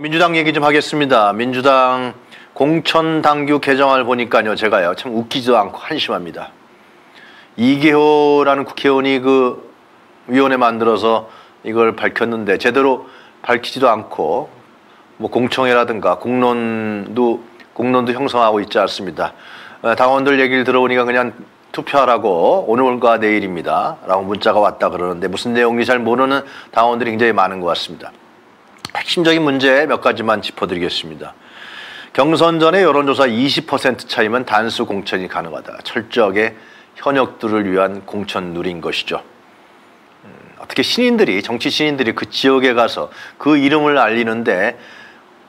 민주당 얘기 좀 하겠습니다. 민주당 공천 당규 개정안을 보니까요, 제가요 참 웃기지도 않고 한심합니다. 이계호라는 국회의원이 그 위원회 만들어서 이걸 밝혔는데 제대로 밝히지도 않고 뭐 공청회라든가 공론도 공론도 형성하고 있지 않습니다. 어, 당원들 얘기를 들어보니까 그냥 투표하라고 오늘과 내일입니다. 라고 문자가 왔다 그러는데 무슨 내용인지 잘 모르는 당원들이 굉장히 많은 것 같습니다. 핵심적인 문제 몇 가지만 짚어드리겠습니다. 경선 전에 여론조사 20% 차이면 단수 공천이 가능하다. 철저하게 현역들을 위한 공천 누린 것이죠. 음, 어떻게 신인들이 정치 신인들이 그 지역에 가서 그 이름을 알리는데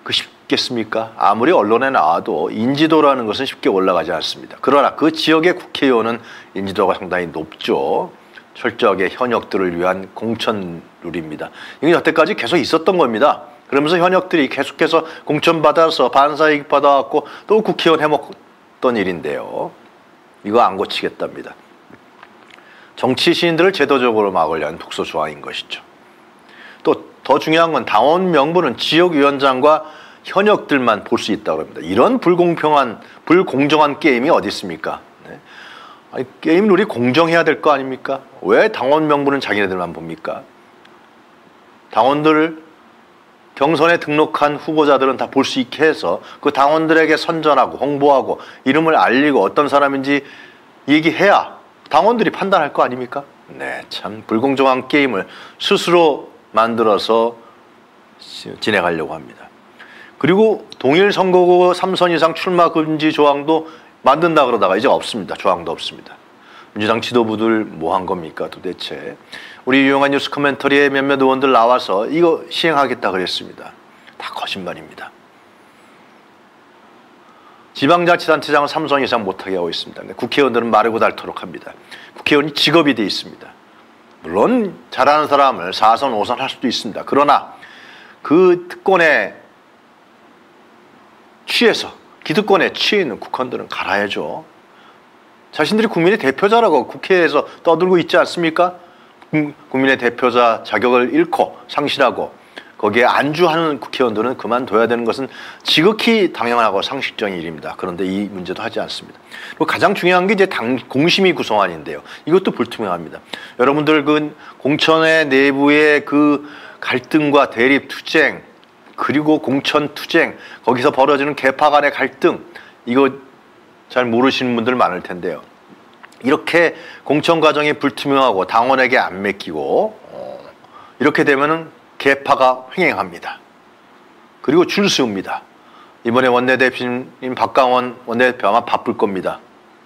그 쉽겠습니까? 아무리 언론에 나와도 인지도라는 것은 쉽게 올라가지 않습니다. 그러나 그 지역의 국회의원은 인지도가 상당히 높죠. 철저하게 현역들을 위한 공천 룰입니다. 이게 여태까지 계속 있었던 겁니다. 그러면서 현역들이 계속해서 공천 받아서 반사이익 받아갖고 또 국회의원 해먹던 일인데요. 이거 안 고치겠답니다. 정치 시인들을 제도적으로 막으려 는 독소 조항인 것이죠. 또 더 중요한 건 당원 명부는 지역위원장과 현역들만 볼 수 있다고 합니다. 이런 불공평한, 불공정한 게임이 어디 있습니까? 아니, 게임 룰이 공정해야 될 거 아닙니까? 왜 당원 명부는 자기네들만 봅니까? 당원들 경선에 등록한 후보자들은 다 볼 수 있게 해서 그 당원들에게 선전하고 홍보하고 이름을 알리고 어떤 사람인지 얘기해야 당원들이 판단할 거 아닙니까? 네, 참 불공정한 게임을 스스로 만들어서 진행하려고 합니다. 그리고 동일 선거구 3선 이상 출마 금지 조항도 만든다 그러다가 이제 없습니다. 조항도 없습니다. 민주당 지도부들 뭐 한 겁니까 도대체. 우리 유용한 뉴스 코멘터리에 몇몇 의원들 나와서 이거 시행하겠다 그랬습니다. 다 거짓말입니다. 지방자치단체장은 3선 이상 못하게 하고 있습니다. 국회의원들은 마르고 닳도록 합니다. 국회의원이 직업이 돼 있습니다. 물론 잘하는 사람을 4선, 5선 할 수도 있습니다. 그러나 그 특권에 취해서 기득권에 취해 있는 국헌들은 갈아야죠. 자신들이 국민의 대표자라고 국회에서 떠들고 있지 않습니까? 국민의 대표자 자격을 잃고 상실하고 거기에 안주하는 국회의원들은 그만둬야 되는 것은 지극히 당연하고 상식적인 일입니다. 그런데 이 문제도 하지 않습니다. 그리고 가장 중요한 게 이제 당 공심위 구성안인데요. 이것도 불투명합니다. 여러분들 그 공천의 내부의 그 갈등과 대립 투쟁 그리고 공천 투쟁 거기서 벌어지는 개파 간의 갈등 이거 잘 모르시는 분들 많을 텐데요. 이렇게 공천 과정이 불투명하고 당원에게 안 맡기고 어, 이렇게 되면은 개파가 횡행합니다. 그리고 줄 세웁니다. 이번에 원내대표님 박강원 원내대표 아마 바쁠 겁니다.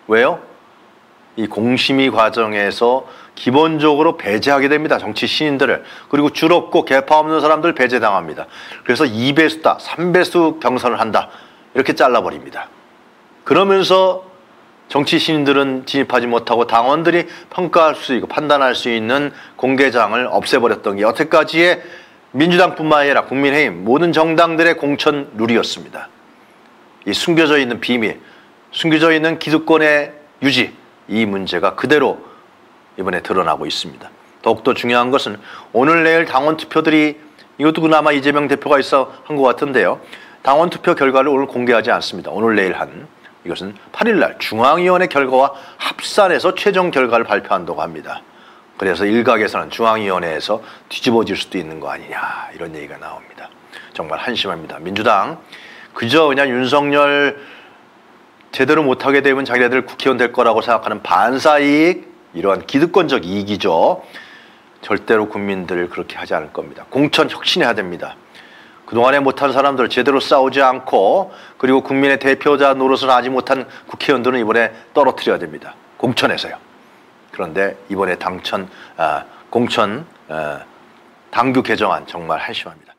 왜요? 이 공심위 과정에서 기본적으로 배제하게 됩니다. 정치 신인들을. 그리고 줄 없고 개파 없는 사람들 배제당합니다. 그래서 2배수다, 3배수 경선을 한다. 이렇게 잘라버립니다. 그러면서 정치 신인들은 진입하지 못하고 당원들이 평가할 수 있고 판단할 수 있는 공개장을 없애버렸던 게 여태까지의 민주당뿐만 아니라 국민의힘 모든 정당들의 공천 룰이었습니다. 이 숨겨져 있는 비밀, 숨겨져 있는 기득권의 유지, 이 문제가 그대로 이번에 드러나고 있습니다. 더욱더 중요한 것은 오늘 내일 당원 투표들이 이것도 그나마 이재명 대표가 있어 한 것 같은데요. 당원 투표 결과를 오늘 공개하지 않습니다. 오늘 내일 한 이것은 8일날 중앙위원회 결과와 합산해서 최종 결과를 발표한다고 합니다. 그래서 일각에서는 중앙위원회에서 뒤집어질 수도 있는 거 아니냐 이런 얘기가 나옵니다. 정말 한심합니다. 민주당 그저 그냥 윤석열 제대로 못하게 되면 자기네들 국회의원 될 거라고 생각하는 반사이익 이러한 기득권적 이익이죠. 절대로 국민들을 그렇게 하지 않을 겁니다. 공천 혁신해야 됩니다. 그동안에 못한 사람들 제대로 싸우지 않고 그리고 국민의 대표자 노릇을 하지 못한 국회의원들은 이번에 떨어뜨려야 됩니다. 공천에서요. 그런데 이번에 당천, 아, 공천 아, 당규 개정안 정말 한심합니다.